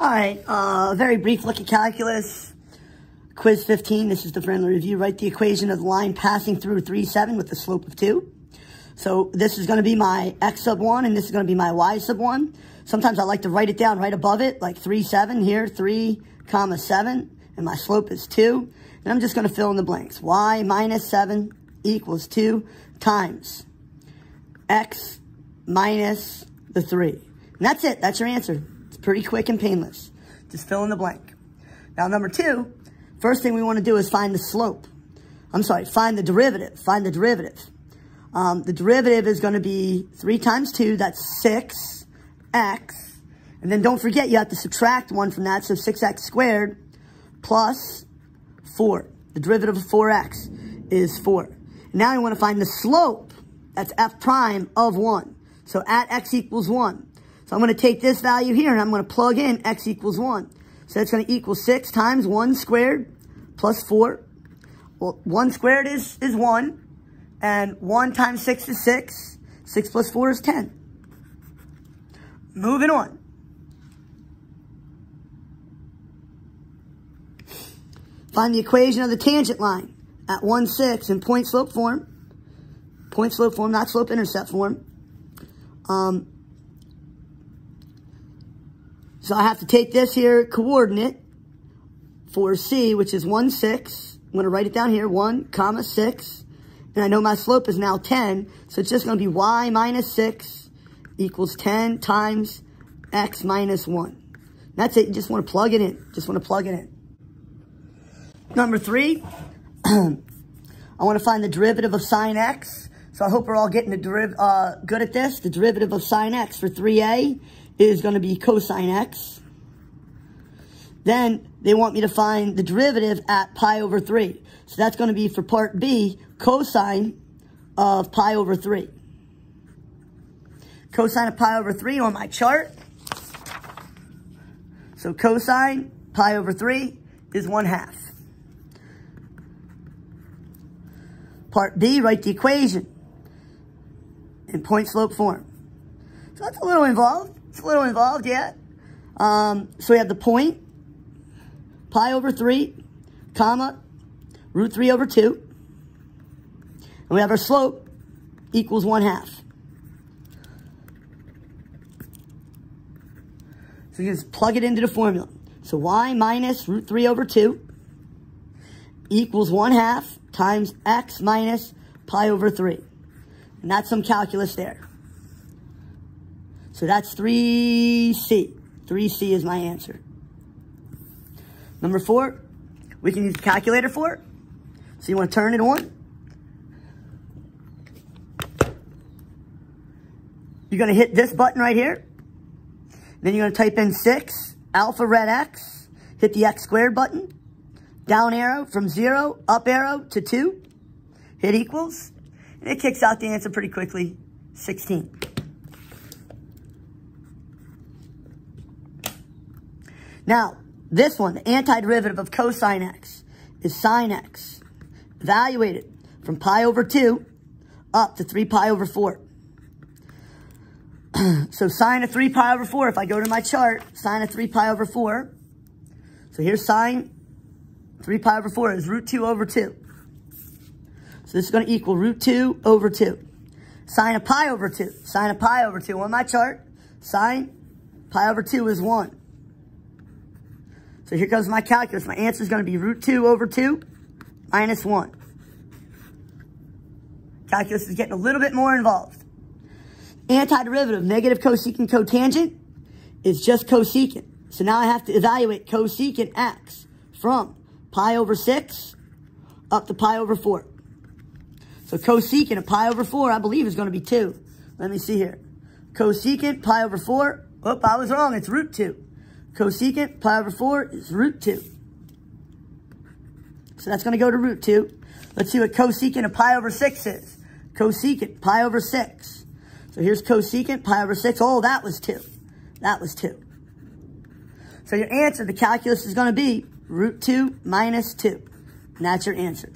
All right, uh, very brief look at calculus. Quiz 15, this is the friendly review. Write the equation of the line passing through 3, 7 with the slope of 2. So this is going to be my x sub 1, and this is going to be my y sub 1. Sometimes I like to write it down right above it, like 3, 7 here, 3, comma 7, and my slope is 2. And I'm just going to fill in the blanks. y minus 7 equals 2 times x minus the 3. And that's it. That's your answer pretty quick and painless. Just fill in the blank. Now, number two, first thing we want to do is find the slope. I'm sorry, find the derivative. Find the derivative. Um, the derivative is going to be 3 times 2, that's 6x. And then don't forget, you have to subtract 1 from that, so 6x squared plus 4. The derivative of 4x is 4. Now you want to find the slope. That's f prime of 1. So at x equals 1. So I'm going to take this value here and I'm going to plug in x equals 1. So that's going to equal 6 times 1 squared plus 4. Well, 1 squared is, is 1. And 1 times 6 is 6. 6 plus 4 is 10. Moving on. Find the equation of the tangent line at 1, 6 in point slope form. Point slope form, not slope intercept form. Um, so I have to take this here coordinate for C, which is 1, 6. I'm going to write it down here, 1, comma 6. And I know my slope is now 10, so it's just going to be y minus 6 equals 10 times x minus 1. That's it. You just want to plug it in. Just want to plug it in. Number three, I want to find the derivative of sine x. So I hope we're all getting the deriv uh, good at this. The derivative of sine x for 3a is going to be cosine x. Then they want me to find the derivative at pi over 3. So that's going to be for part B, cosine of pi over 3. Cosine of pi over 3 on my chart. So cosine pi over 3 is 1 half. Part B, write the equation in point slope form. So that's a little involved. It's a little involved, yeah. Um, so we have the point, pi over 3, comma, root 3 over 2. And we have our slope equals 1 half. So you just plug it into the formula. So y minus root 3 over 2 equals 1 half times x minus pi over 3. And that's some calculus there. So that's 3C. 3C is my answer. Number four, we can use the calculator for it. So you want to turn it on. You're going to hit this button right here. Then you're going to type in 6, alpha red x. Hit the x squared button. Down arrow from 0, up arrow to 2. Hit equals. And it kicks out the answer pretty quickly, 16. Now, this one, the antiderivative of cosine x, is sine x. Evaluated from pi over 2 up to 3 pi over 4. so sine of 3 pi over 4, if I go to my chart, sine of 3 pi over 4. So here's sine 3 pi over 4 is root 2 over 2. So this is going to equal root 2 over 2. Sine of pi over 2. Sine of pi over 2 on my chart. Sine pi over 2 is 1. So here comes my calculus. My answer is going to be root 2 over 2 minus 1. Calculus is getting a little bit more involved. Antiderivative, negative cosecant cotangent is just cosecant. So now I have to evaluate cosecant x from pi over 6 up to pi over 4. So cosecant of pi over 4, I believe, is going to be 2. Let me see here. Cosecant pi over 4. Oop, I was wrong. It's root 2. Cosecant pi over 4 is root 2. So that's going to go to root 2. Let's see what cosecant of pi over 6 is. Cosecant pi over 6. So here's cosecant pi over 6. Oh, that was 2. That was 2. So your answer, the calculus is going to be root 2 minus 2. And that's your answer.